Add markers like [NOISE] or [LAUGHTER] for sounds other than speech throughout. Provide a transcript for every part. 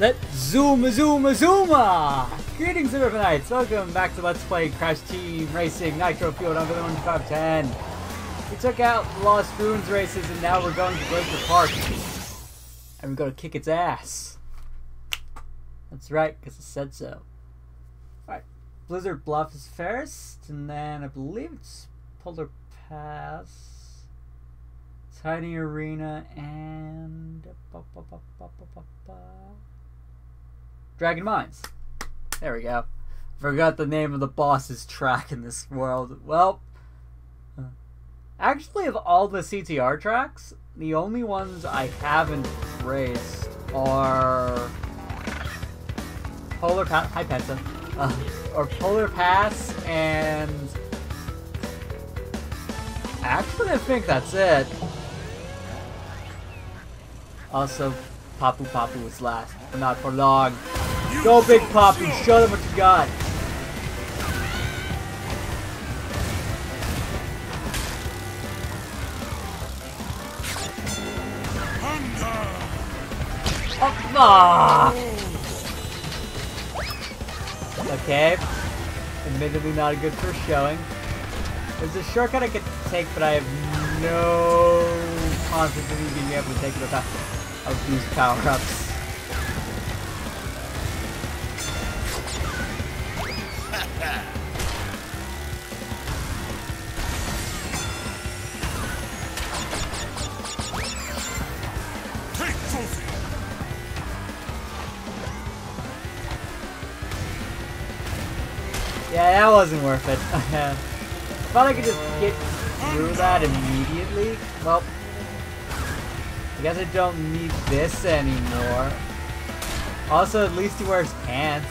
Let zoom zoom zuma! Greetings Urbanites! Welcome back to Let's Play Crash Team Racing Nitro Fueled on the 510. We took out Lost Ruins races and now we're going to Glacier Park. And we're going to kick its ass. That's right, because it said so. Alright, Blizzard Bluff is first, and then I believe it's Polar Pass, Tiny Arena, and... Dragon Mines. There we go. Forgot the name of the boss's track in this world. Well, actually, of all the CTR tracks, the only ones I haven't raced are Polar Pass. Hi, Penta. Uh, or Polar Pass and. Actually, I think that's it. Also, Papu Papu was last, but not for long. Go Big Papu, show them what you got. Oh, ah. Okay. Admittedly not a good first showing. There's a shortcut I could take, but I have no confidence in being able to take it without of these power-ups. Wasn't worth it. [LAUGHS] Uh, I thought I could just get through that immediately. Well, I guess I don't need this anymore. Also, at least he wears pants.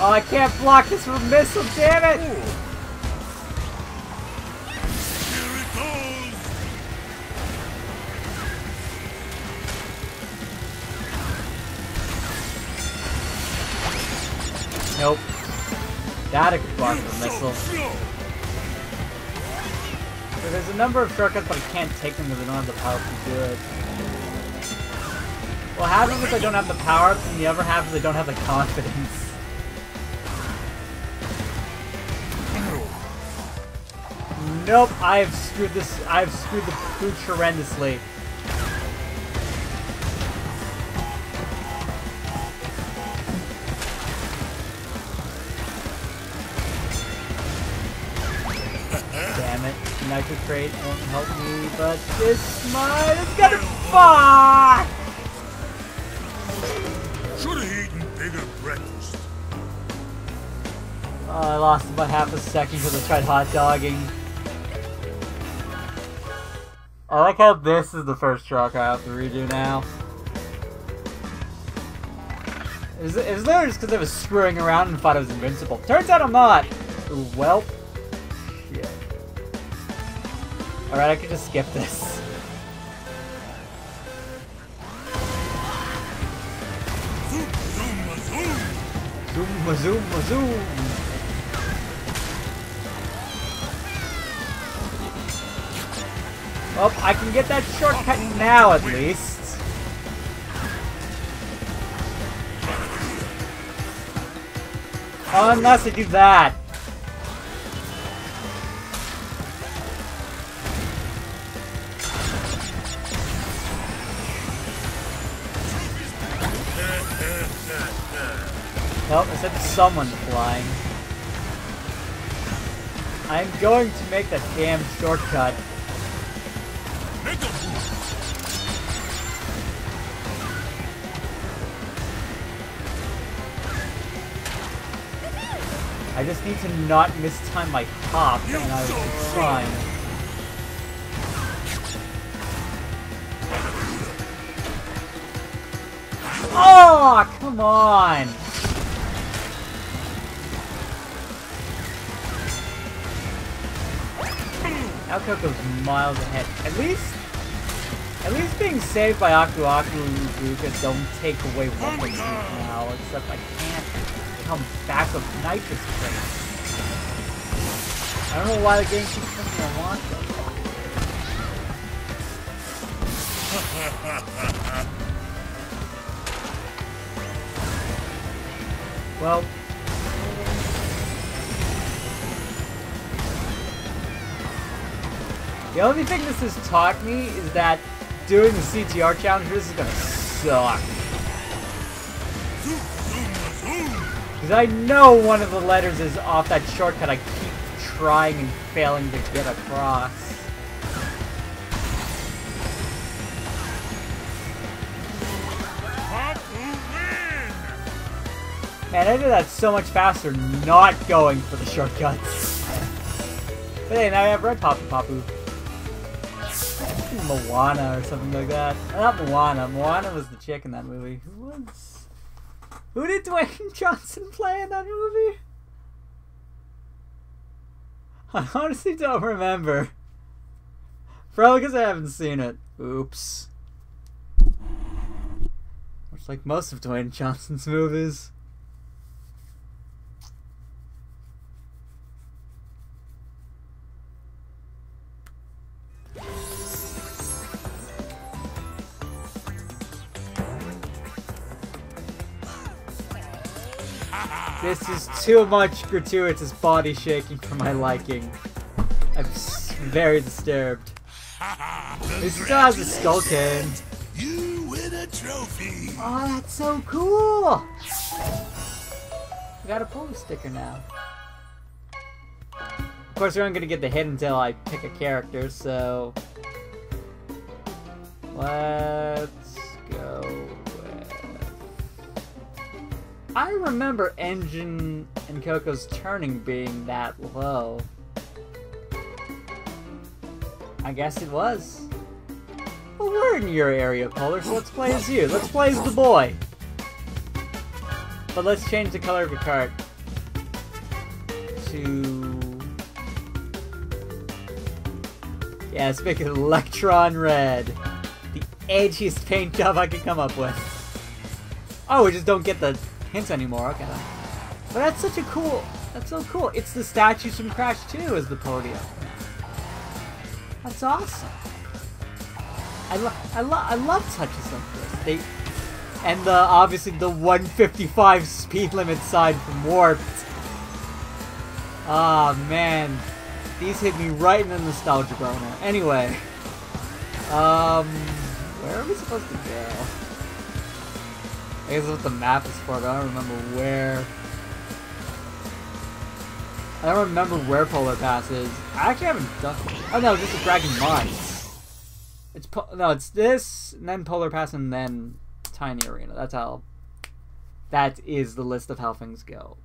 Oh, I can't block this from missile, damn it! Nope. Could block the missile. So there's a number of shortcuts, but I can't take them because I don't have the power to do it. Well, half of it I don't have the power-ups, and the other half is I don't have the confidence. Nope, I've screwed this. I've screwed the pooch horrendously. Crate won't help me, but this might is gonna fuck. Should have eaten bigger breakfast. Oh, I lost about half a second because I tried hot dogging. I like how this is the first truck I have to redo now. It was, it was literally just because I was screwing around and thought I was invincible. Turns out I'm not! Well, Alright, I can just skip this. Zoom, zoom, zoom. Zoom, zoom, zoom! Well, I can get that shortcut now at least. Oh, unless I do that. Well, I said someone flying. I'm going to make that damn shortcut. I just need to not mistime my hop, and I will be fine. Oh, come on! Now Coco's miles ahead. At least, at least being saved by Aku Aku and Ruka don't take away weapons now, except I can't come back with nitrous crates. I don't know why the game keeps me I want them. Well. The only thing this has taught me is that doing the CTR challenges is gonna suck. Because I know one of the letters is off that shortcut I keep trying and failing to get across. Man, I did that so much faster not going for the shortcuts. But hey, now I have Red Papu Papu. Moana or something like that. Uh, Not Moana. Moana was the chick in that movie. Who was... Who did Dwayne [LAUGHS] Johnson play in that movie? I honestly don't remember. Probably because I haven't seen it. Oops. Much like most of Dwayne Johnson's movies. This is too much gratuitous body shaking for my liking. I'm very disturbed. He still has a skull cane. You win a trophy. Oh, that's so cool! I got a polo sticker now. Of course, we aren't gonna get the hit until I pick a character, so... Let's Remember N. Gin and Coco's turning being that low. I guess it was. Well, we're in your area, Polar, so let's play as you. Let's play as the boy. But let's change the color of your card. To... Yeah, let's make it Electron Red. The edgiest paint job I can come up with. Oh, we just don't get the hints anymore, okay. But that's such a cool... That's so cool. It's the statues from Crash 2 as the podium. That's awesome. I love, I love, I love touches like this. They, and the obviously the 155 speed limit sign from Warped. Ah man, these hit me right in the nostalgia boner. Anyway, um, where are we supposed to go? I guess what the map is for, but I don't remember where. I don't remember where Polar Pass is. I actually haven't done. Oh no, this is Dragon Mines. It's po- no, it's this, and then Polar Pass, and then Tiny Arena. That's how. That is the list of how things go.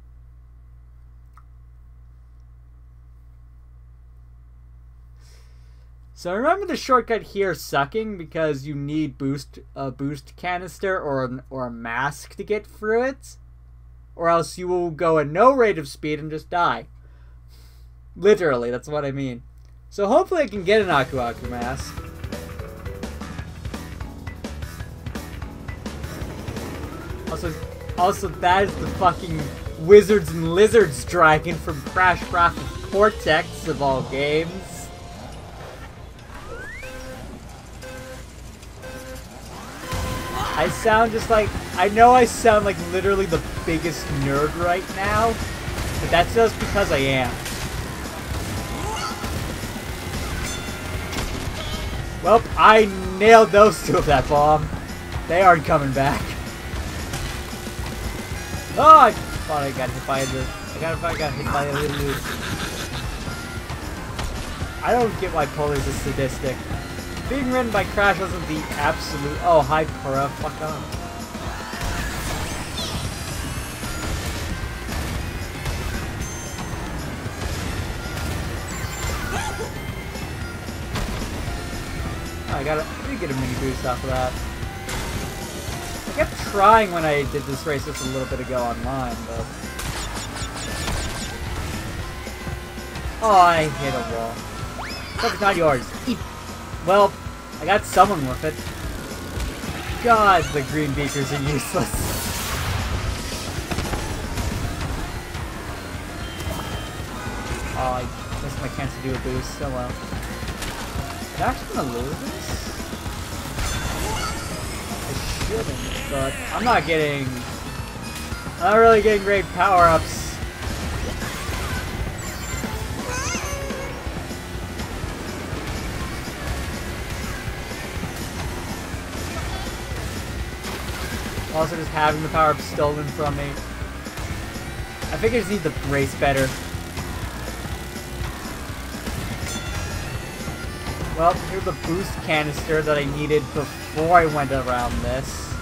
So I remember the shortcut here sucking because you need boost a boost canister or an, or a mask to get through it, or else you will go at no rate of speed and just die. Literally, that's what I mean. So hopefully I can get an Aku Aku mask. Also, also that is the fucking Wizards and Lizards dragon from Crash Wrath of Cortex of all games. I sound just like I know I sound like literally the biggest nerd right now, but that's just because I am. Well, I nailed those two of that bomb. They aren't coming back. Oh, I thought I got hit by the. I got, I got hit by a little. I don't get why Polar's is sadistic. Being ridden by Crash wasn't the absolute. Oh, hi. Fuck off. I got I did get a mini boost off of that. I kept trying when I did this race just a little bit ago online, but... Oh, I hit a wall. It's not yours. Well, I got someone with it. God, the green beakers are useless. Oh, I missed my chance to do a boost. So well. Am I actually gonna lose this? shielding, but I'm not getting... I'm not really getting great power-ups. Also just having the power-up stolen from me. I think I just need the race better. Well, here's the boost canister that I needed before I went around this.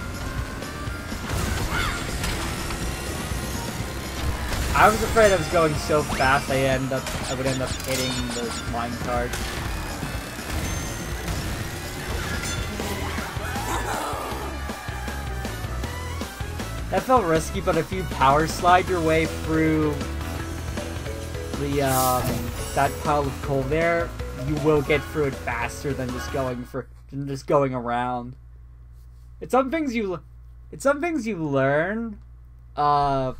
I was afraid I was going so fast I end up I would end up hitting the mine That felt risky, but if you power slide your way through the um, that pile of coal there, you will get through it faster than just going for than just going around. It's some things you it's some things you learn uh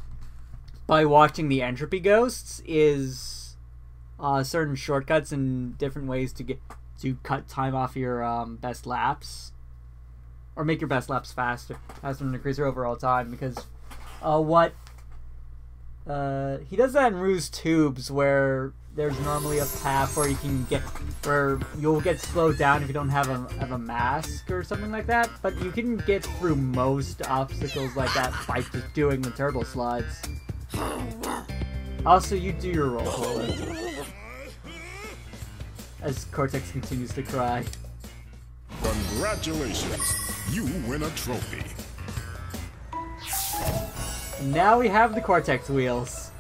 by watching the N. Tropy ghosts is uh certain shortcuts and different ways to get to cut time off your um, best laps or make your best laps faster, faster and increase your overall time. Because uh, what uh, he does that in Roo's Tubes, where there's normally a path where you can get where you'll get slowed down if you don't have a have a mask or something like that. But you can get through most obstacles like that by just doing the turbo slides. Also, you do your roll, Polar. As Cortex continues to cry. Congratulations! You win a trophy. Now we have the Cortex wheels.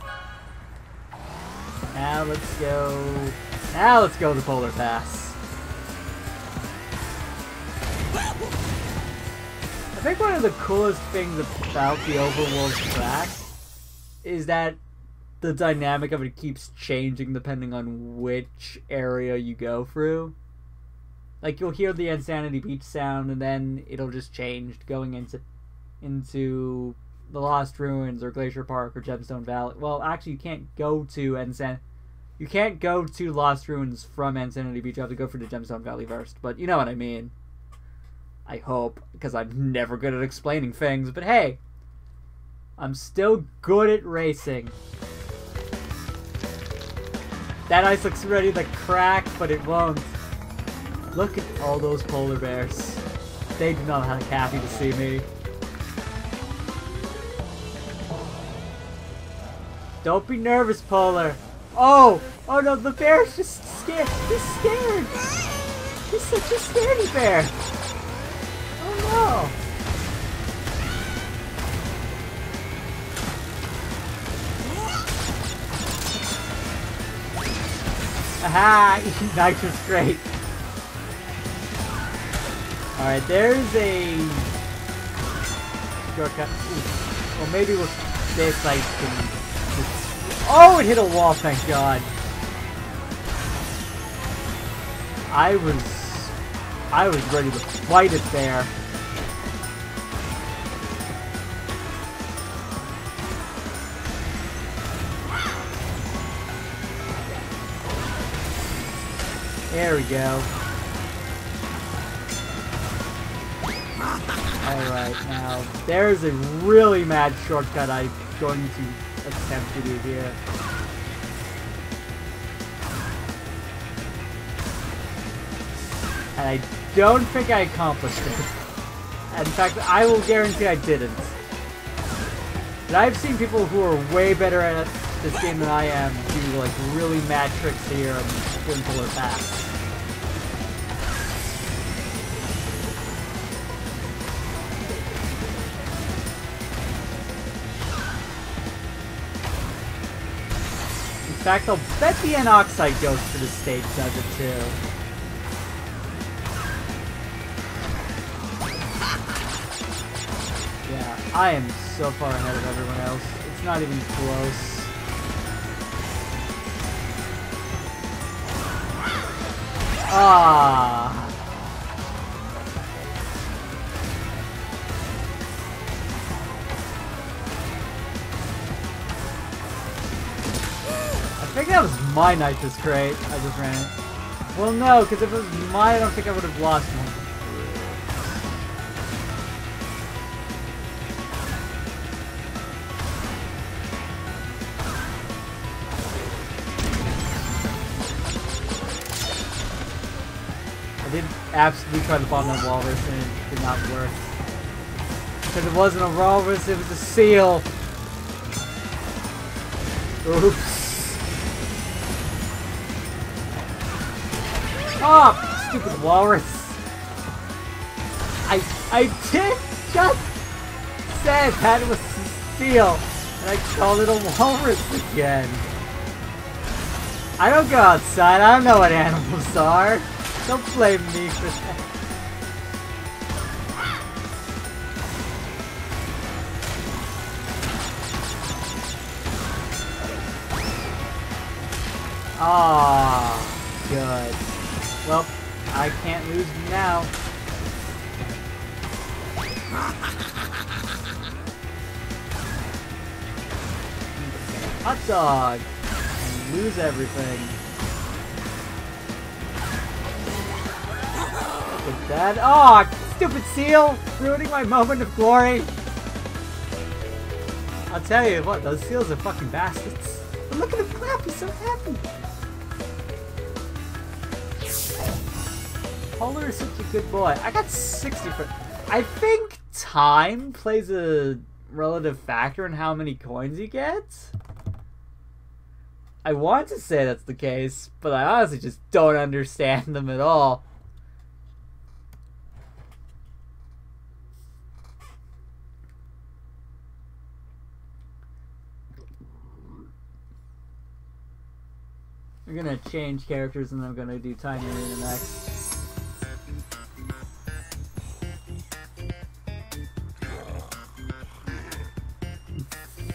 Now let's go. Now let's go the Polar Pass. I think one of the coolest things about the overworld track is that the dynamic of it keeps changing depending on which area you go through. Like you'll hear the Insanity Beach sound, and then it'll just change going into into the Lost Ruins or Glacier Park or Gemstone Valley. Well, actually, you can't go to Ensan. You can't go to Lost Ruins from Insanity Beach. You have to go for the Gemstone Valley first. But you know what I mean. I hope, because I'm never good at explaining things. But hey, I'm still good at racing. That ice looks ready to crack, but it won't. Look at all those polar bears. They do not look happy to see me. Don't be nervous, Polar. Oh! Oh no, the bear's just scared. He's scared. He's such a scaredy bear. Oh no. Aha! [LAUGHS] Nitro's great. Alright, there's a shortcut. Well, maybe this I can. Oh, it hit a wall, thank god. I was... I was ready to fight it there. There we go. Alright, now, there's a really mad shortcut I'm going to attempt to do here. And I don't think I accomplished it. In fact, I will guarantee I didn't. But I've seen people who are way better at this game than I am do like really mad tricks here and pull it back. Fact, I'll bet the N-Oxide goes for the stage does it too. Yeah, I am so far ahead of everyone else. It's not even close. Ah. think that was my nitrous crate I just ran. It. Well, no, because if it was mine, I don't think I would have lost one. I did absolutely try to bomb a walrus and it did not work. Because it wasn't a walrus, it was a seal. Oops. Oh, stupid walrus. I I did just said that was seal, and I called it a walrus again. I don't go outside. I don't know what animals are. Don't blame me for that. Ah, good. I can't lose now. Hot dog! Lose everything. That. Oh, stupid seal! Ruining my moment of glory! I'll tell you what, those seals are fucking bastards. But look at him clap, he's so happy! Polar is such a good boy. I got 60 for... I think time plays a relative factor in how many coins you get. I want to say that's the case, but I honestly just don't understand them at all. We're gonna change characters and I'm gonna do Tiny in the next.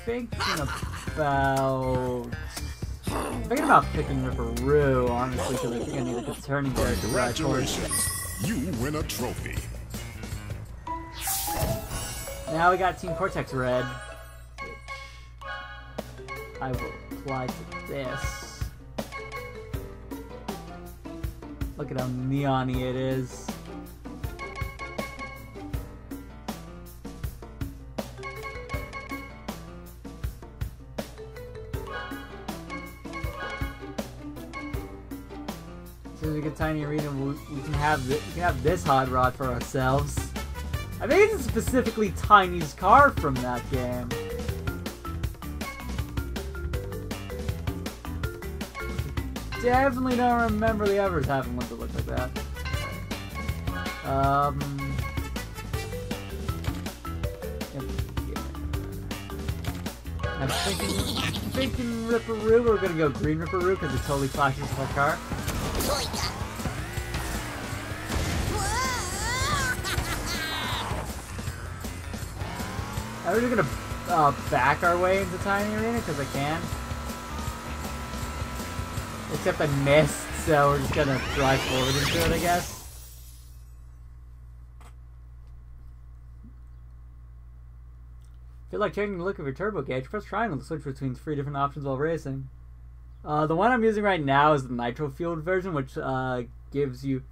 Thinking about... I'm thinking about picking Ripper Roo, honestly, because I think I need a good turning character course. You win a trophy. Now we got Team Cortex Red. I will apply to this. Look at how neon it is. As we get Tiny Arena, we, we can have we can have this hot rod for ourselves. I think it's specifically Tiny's car from that game. Definitely don't remember the others having one that looked like that. Um. I'm thinking, I'm thinking Ripper Roo. We're gonna go green Ripper Roo because it totally flashes with our car. I'm just gonna uh, back our way into Tiny Arena because I can. Except I missed, so we're just gonna drive forward into it, I guess. You like changing the look of your turbo gauge, press triangle to switch between three different options while racing. Uh, the one I'm using right now is the nitro fueled version, which uh, gives you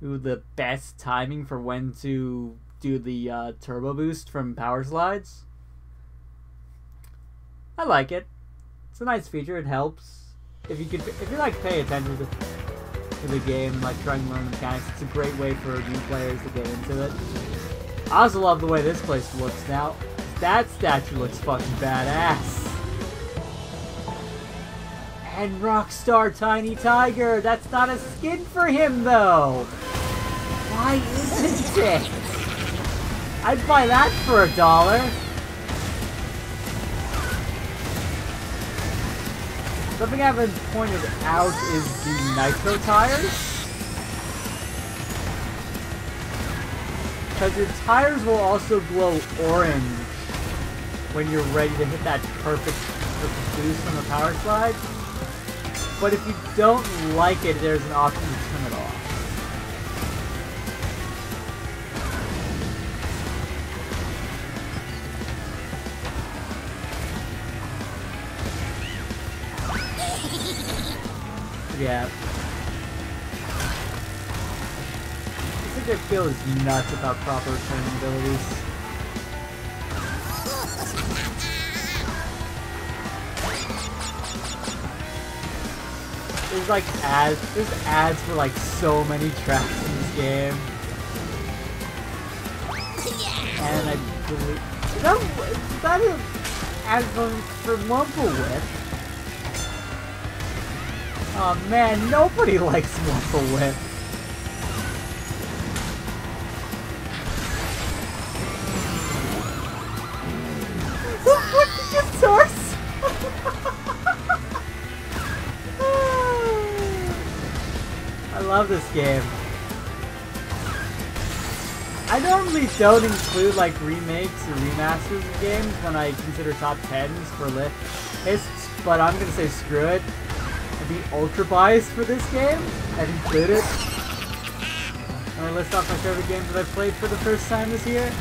the best timing for when to do the uh, turbo boost from power slides. I like it. It's a nice feature. It helps if you could if you like pay attention to, to the game like trying to learn the mechanics. It's a great way for new players to get into it. I also love the way this place looks now. That statue looks fucking badass. And Rockstar Tiny Tiger. That's not a skin for him though. Why isn't it? I'd buy that for a dollar. Something I haven't pointed out is the nitro tires. Because your tires will also glow orange when you're ready to hit that perfect, perfect boost on the power slide. But if you don't like it, there's an option to turn it off. [LAUGHS] Yeah. I feel is nuts about proper turning abilities. There's like ads, there's ads for like so many tracks in this game. And I believe that that is as for Wumple Whip. Oh man, nobody likes Wumple Whip. Love this game. I normally don't include like remakes or remasters of games when I consider top 10s for lists, but I'm gonna say screw it and be ultra biased for this game and include it. And I list off my favorite games that I've played for the first time this year.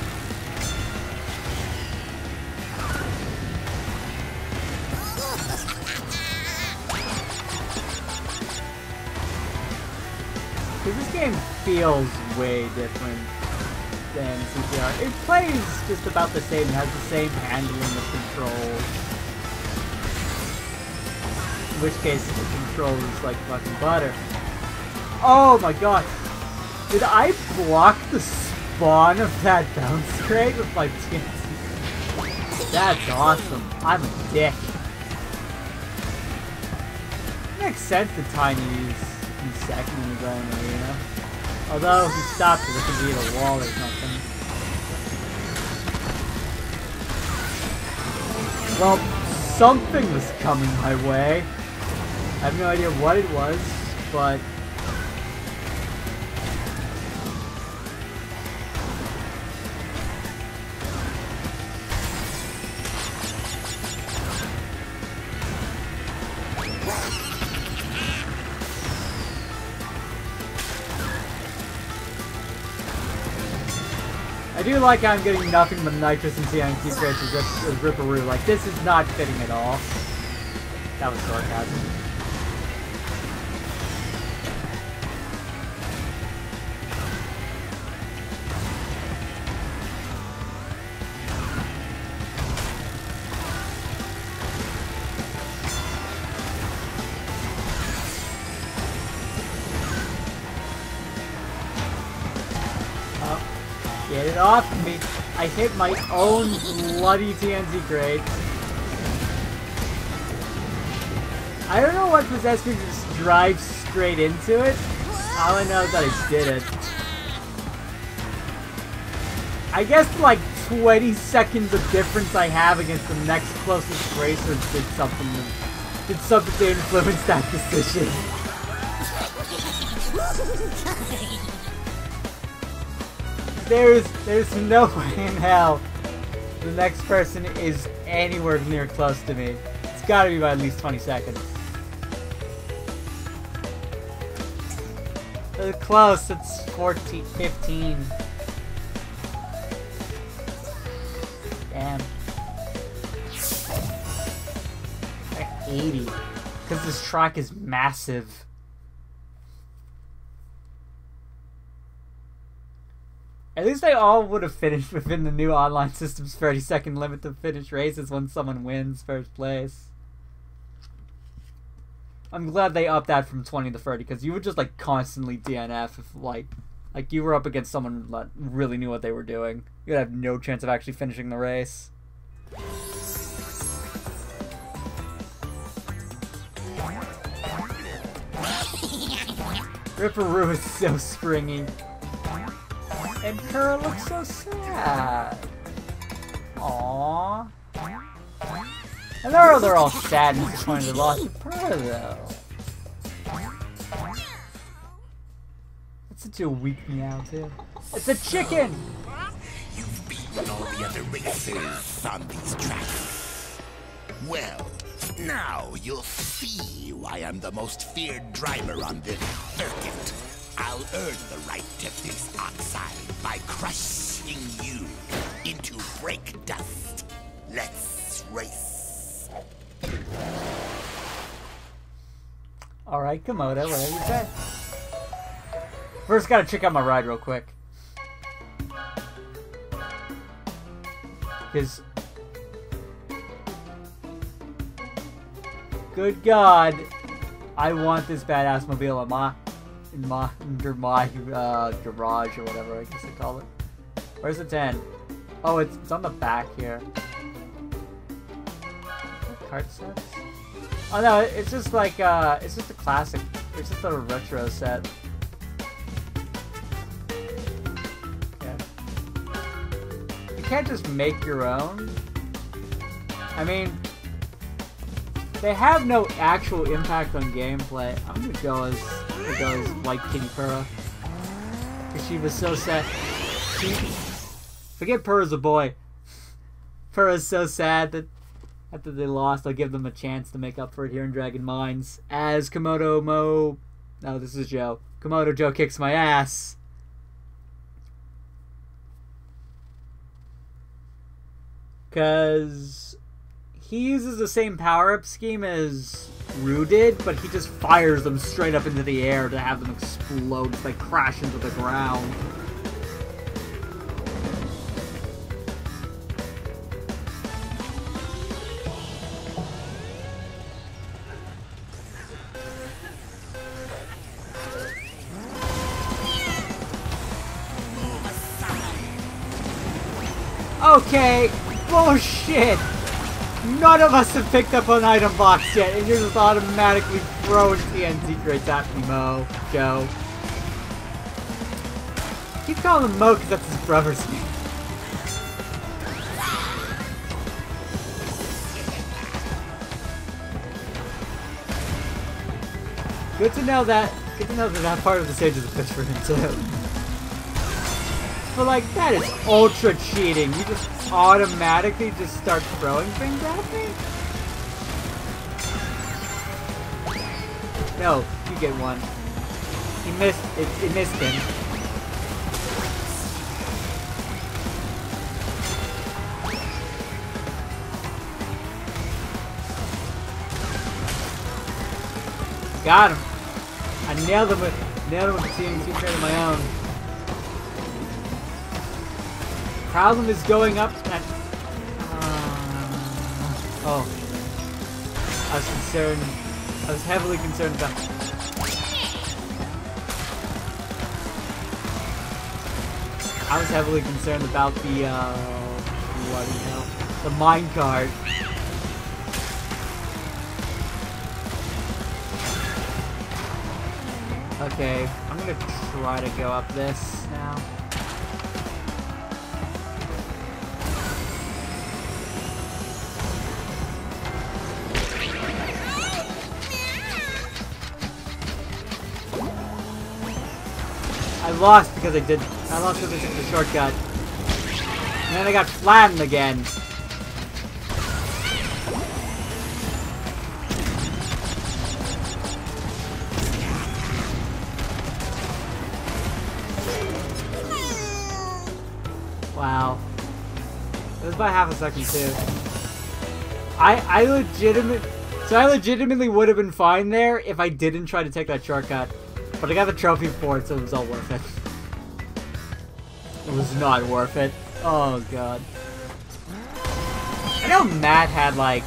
Game feels way different than CCR. It plays just about the same, has the same handling of controls. In which case, the control is like fucking butter. Oh my god! Did I block the spawn of that bounce crate with my TNT? That's awesome. I'm a dick. Makes sense Tiny use in his own arena. Although if he stopped it, it could be a wall or something. Well, something was coming my way. I have no idea what it was, but do like I'm getting nothing but nitrous and TNT crates as, as Ripper Roo. Like, this is not fitting at all. That was sarcasm. I hit my own bloody TNT crate. I don't know what possessed me to just drive straight into it. All I know is that I did it. I guess like 20 seconds of difference I have against the next closest racer did something did something to influence that decision. [LAUGHS] there's there's no [LAUGHS] way in hell the next person is anywhere near close to me. It's gotta be by at least 20 seconds. Uh, close, it's 14, 15. Damn. 80. Because this track is massive. At least they all would have finished within the new online system's 30 second limit to finish races when someone wins first place. I'm glad they upped that from 20 to 30 because you would just like constantly DNF if like like you were up against someone that really knew what they were doing. You'd have no chance of actually finishing the race. Ripper Roo is so springy. And Pura looks so sad. Aww. And they're, they're all sad and disappointed they lost Purr, though. That's such a weak meow, too. It's a chicken! You've beaten all the other racers on these tracks. Well, now you'll see why I'm the most feared driver on this circuit. I'll earn the right to this oxide by crushing you into brake dust. Let's race. Alright, Komodo, whatever you say. First, gotta check out my ride real quick. Because... Good God, I want this badass mobile, Ma. In my under my uh, garage or whatever I guess they call it. Where's the 10? Oh, it's, it's on the back here. Card sets? Oh no, it's just like uh, it's just a classic. It's just a retro set. You can't just make your own. I mean, they have no actual impact on gameplay. I'm gonna go as gonna go as White King Pura. Cause she was so sad. She forget Pura's a boy. Pura's so sad that after they lost, I'll give them a chance to make up for it here in Dragon Mines. As Komodo Mo No, this is Joe. Komodo Joe kicks my ass. Cause he uses the same power-up scheme as Roo did, but he just fires them straight up into the air to have them explode as they crash into the ground. Okay, bullshit! None of us have picked up an item box yet, and you're just automatically throwing TNT crates at me, Mo. Joe. Keep calling him Mo because that's his brother's name. Good to know that. Good to know that that part of the stage is a pitch for him too. But like, that is ultra cheating. You just automatically just start throwing things at me? No, you get one. He missed, it, it missed him. Got him. I nailed him with, nailed him with the TNT trade of my own. Problem is going up and... Uh, oh. I was concerned... I was heavily concerned about... I was heavily concerned about the, uh... What the hell? The minecart. Okay, I'm gonna try to go up this now. Lost because I did. I lost because I took the shortcut. And then I got flattened again. Wow. It was by half a second too. I I legitimate so I legitimately would have been fine there if I didn't try to take that shortcut. But I got the trophy for it, so it was all worth it. It was not worth it. Oh god. I know Matt had like...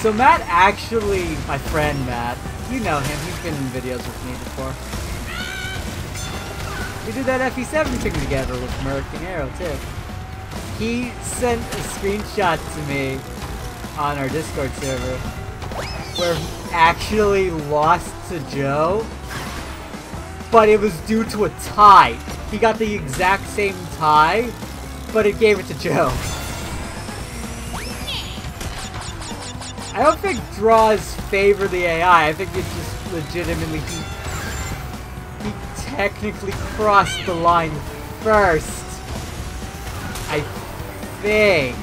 So Matt actually, my friend Matt, you know him, he's been in videos with me before. We did that FE7 thing together with Merc and Arrow too. He sent a screenshot to me on our Discord server where he actually lost to Joe, but it was due to a tie. He got the exact same tie, but it gave it to Joe. I don't think draws favor the AI. I think it's just legitimately he, he technically crossed the line first. I think.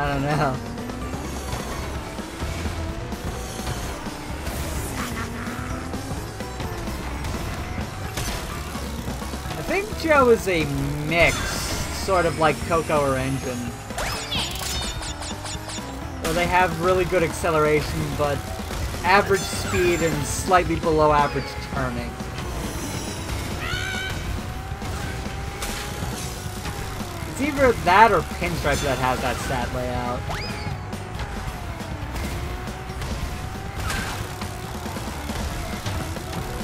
I don't know. I think Joe is a mix, sort of like Coco or N. Gin. Where they have really good acceleration, but average speed and slightly below average turning. It's either that or Pinstripe that has that stat layout.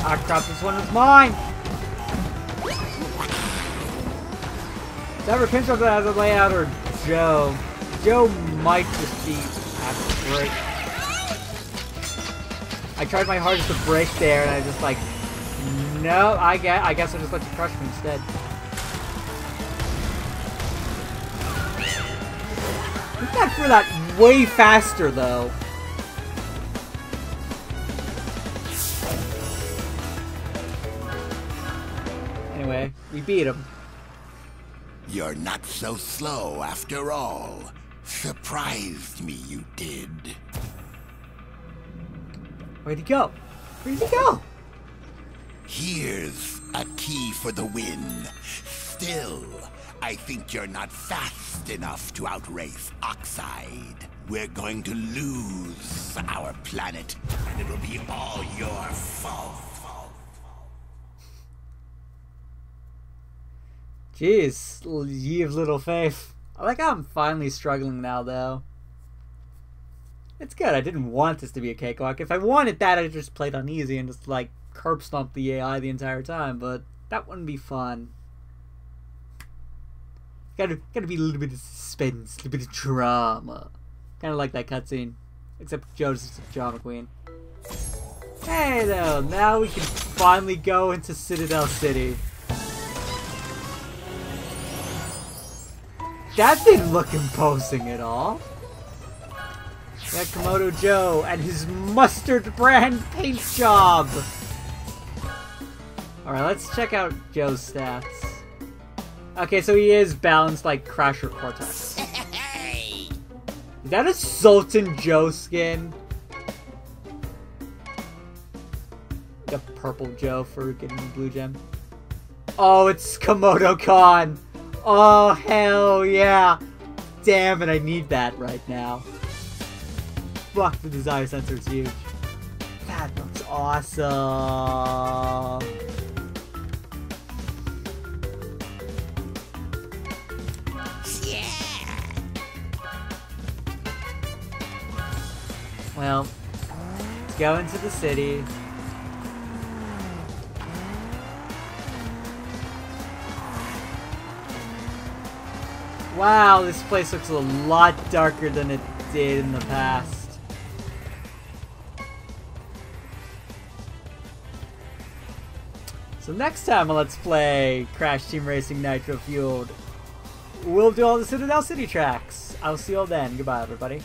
Ah crap, this one is mine! It's either Pinstripe that has a layout or Joe. Joe might just be at break. I tried my hardest to brake there and I just like no, I guess I guess I'll just let you crush me instead. Got through that way faster though. Anyway, we beat him. You're not so slow after all. Surprised me you did. Where'd he go? Where'd he go? Here's a key for the win. Still, I think you're not fast enough to outrace Oxide. We're going to lose our planet, and it'll be all your fault. Jeez, ye of little faith. I like I'm finally struggling now, though. It's good. I didn't want this to be a cakewalk. If I wanted that, I'd just played on easy and just, like, curb stomp the AI the entire time, but that wouldn't be fun. Gotta, gotta be a little bit of suspense, a little bit of drama. Kind of like that cutscene, except Joe's a drama queen. Hey, though, now we can finally go into Citadel City. That didn't look imposing at all. Got Komodo Joe and his mustard brand paint job. Alright, let's check out Joe's stats. Okay, so he is balanced like Crash or Cortex. [LAUGHS] Is that a Sultan Joe skin? The purple Joe for getting the blue gem. Oh, it's Komodo Khan! Oh, hell yeah! Damn it, I need that right now. Fuck, the desire sensor is huge. That looks awesome! Well, let's go into the city. Wow, this place looks a lot darker than it did in the past. So next time Let's Play Crash Team Racing Nitro Fueled, we'll do all the Citadel City tracks. I'll see you all then. Goodbye, everybody.